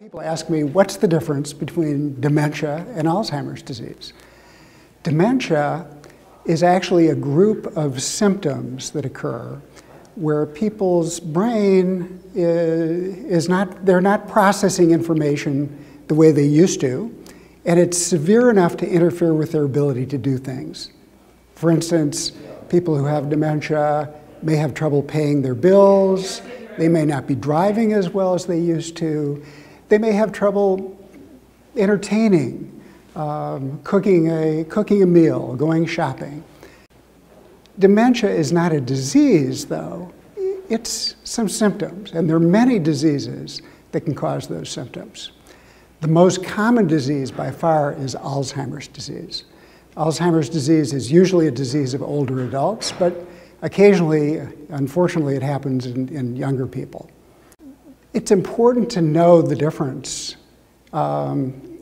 People ask me, what's the difference between dementia and Alzheimer's disease? Dementia is actually a group of symptoms that occur where people's brain is, not, they're not processing information the way they used to, and it's severe enough to interfere with their ability to do things. For instance, people who have dementia may have trouble paying their bills, they may not be driving as well as they used to, they may have trouble entertaining, um, cooking, a, cooking a meal, going shopping. Dementia is not a disease, though. It's some symptoms, and there are many diseases that can cause those symptoms. The most common disease by far is Alzheimer's disease. Alzheimer's disease is usually a disease of older adults, but occasionally, unfortunately, it happens in, in younger people. It's important to know the difference, um,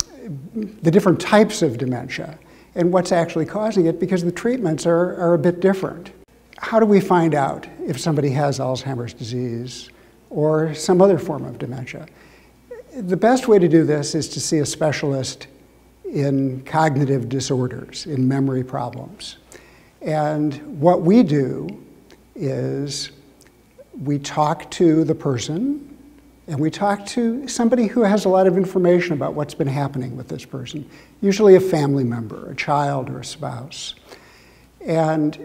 the different types of dementia and what's actually causing it because the treatments are, are a bit different. How do we find out if somebody has Alzheimer's disease or some other form of dementia? The best way to do this is to see a specialist in cognitive disorders, in memory problems. And what we do is we talk to the person and we talk to somebody who has a lot of information about what's been happening with this person, usually a family member, a child, or a spouse. And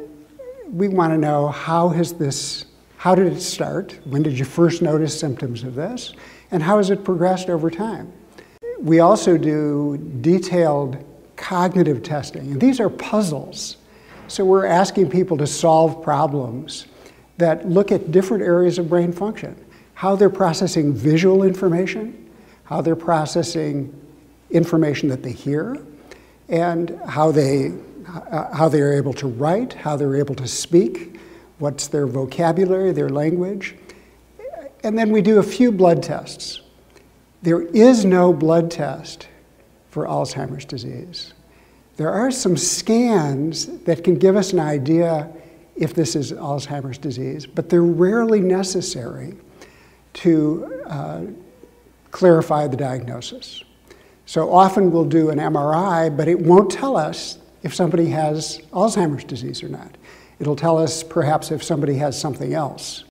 we want to know how has this, how did it start? When did you first notice symptoms of this? And how has it progressed over time? We also do detailed cognitive testing, and these are puzzles. So we're asking people to solve problems that look at different areas of brain function how they're processing visual information, how they're processing information that they hear, and how they, uh, how they're able to write, how they're able to speak, what's their vocabulary, their language. And then we do a few blood tests. There is no blood test for Alzheimer's disease. There are some scans that can give us an idea if this is Alzheimer's disease, but they're rarely necessary to uh, clarify the diagnosis. So often we'll do an MRI, but it won't tell us if somebody has Alzheimer's disease or not. It'll tell us perhaps if somebody has something else.